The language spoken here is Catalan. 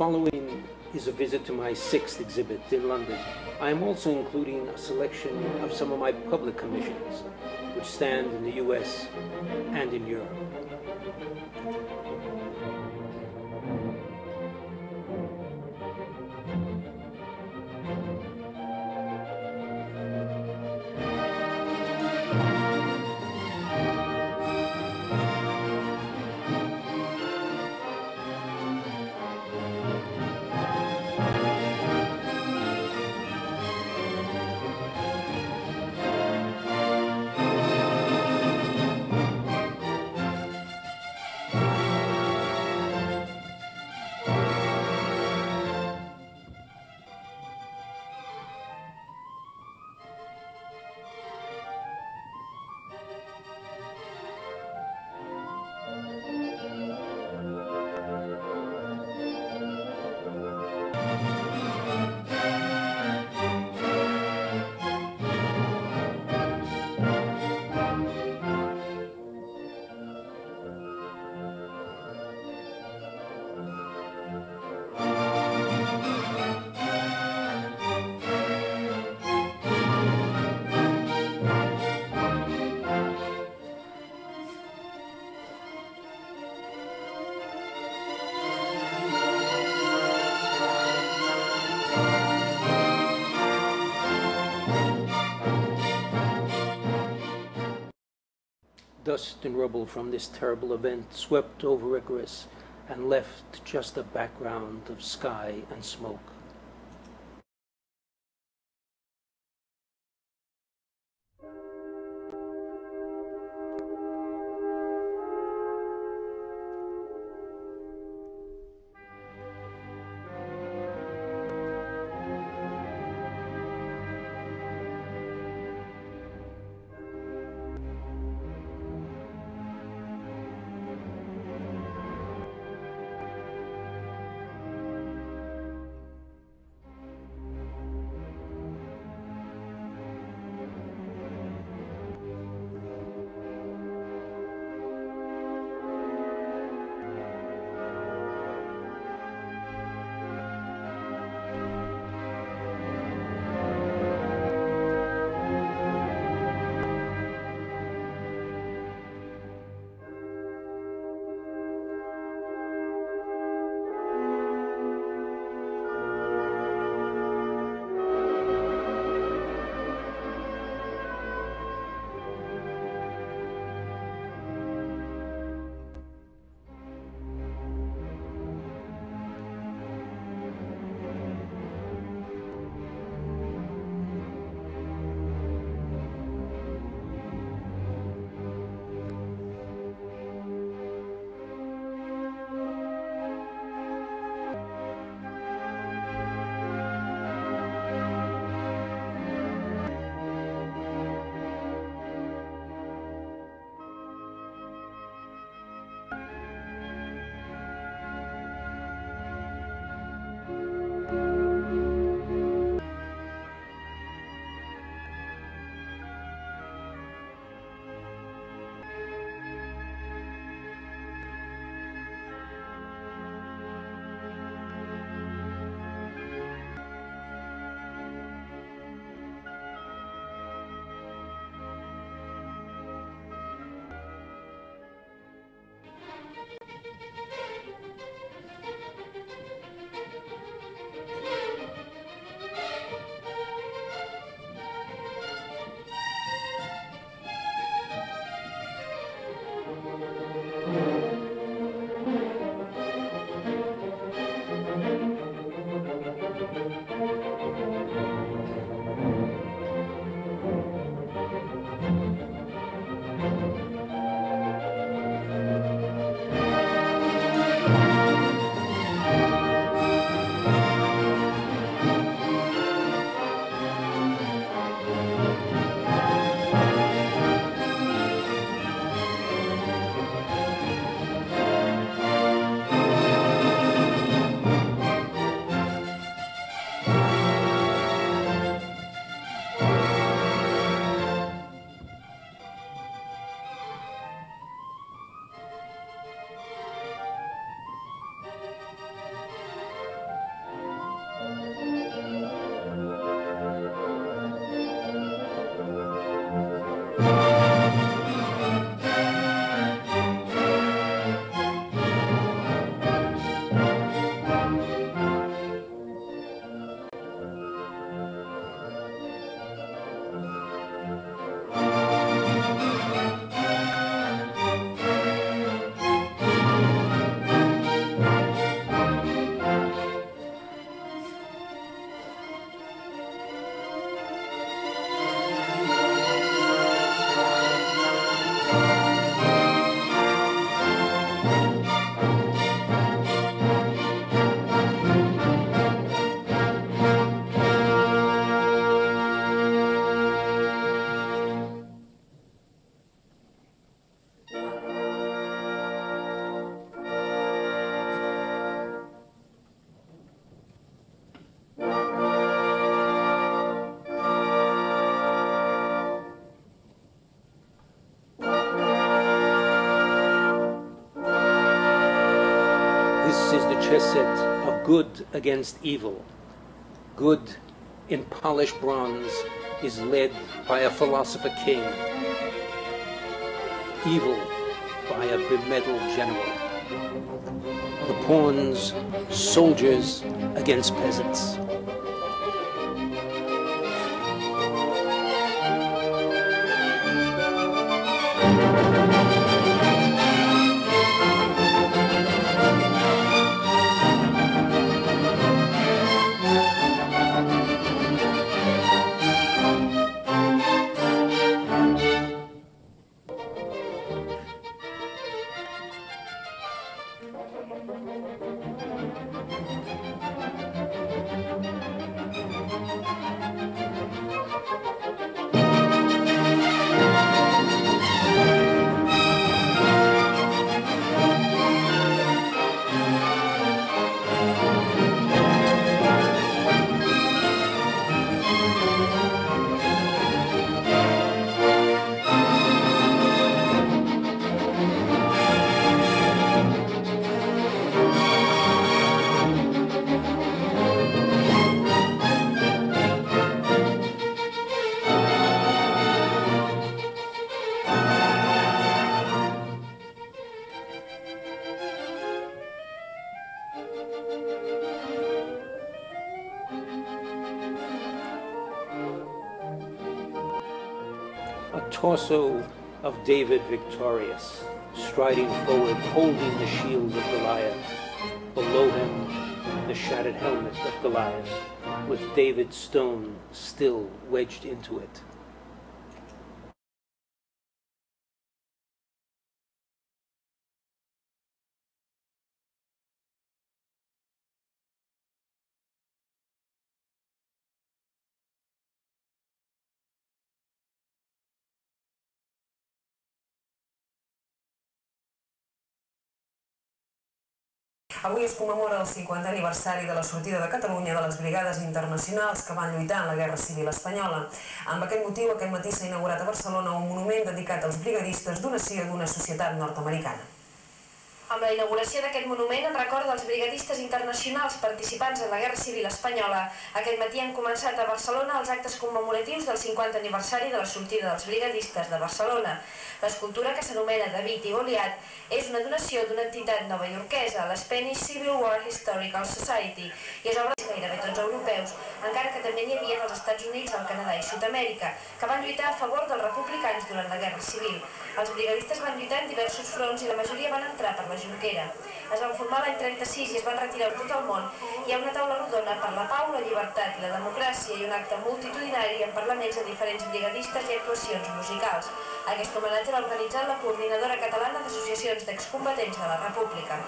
following is a visit to my sixth exhibit in London. I am also including a selection of some of my public commissions, which stand in the US and in Europe. Dust and rubble from this terrible event swept over Icarus and left just a background of sky and smoke. Good against evil. Good in polished bronze is led by a philosopher king. Evil by a bemedaled general. The pawns, soldiers against peasants. A torso of David victorious, striding forward, holding the shield of Goliath. Below him, the shattered helmet of Goliath, with David's stone still wedged into it. Avui es commemora el 50è aniversari de la sortida de Catalunya de les brigades internacionals que van lluitar en la Guerra Civil Espanyola. Amb aquest motiu, aquest matí s'ha inaugurat a Barcelona un monument dedicat als brigadistes donació d'una societat nord-americana. Amb la inauguració d'aquest monument en record dels brigadistes internacionals participants en la Guerra Civil Espanyola, aquest matí han començat a Barcelona els actes commemoratius del 50 aniversari de la sortida dels brigadistes de Barcelona. L'escultura, que s'anomena David i Goliat, és una donació d'una entitat nova-iorquesa, la Spanish Civil War Historical Society, i és obra gairebé tots europeus, encara que també n'hi havia als Estats Units, al Canadà i Sud-amèrica, que van lluitar a favor dels republicans durant la Guerra Civil. Els brigadistes van lluitar en diversos fronts i la majoria van entrar per la Junquera. Es van formar l'any 36 i es van retirar per tot el món. Hi ha una taula rodona per la pau, la llibertat i la democràcia i un acte multitudinari amb parlaments de diferents brigadistes i actuacions musicals. Aquest homenatge l'ha organitzat la Coordinadora Catalana d'Associacions d'Excombatents de la República.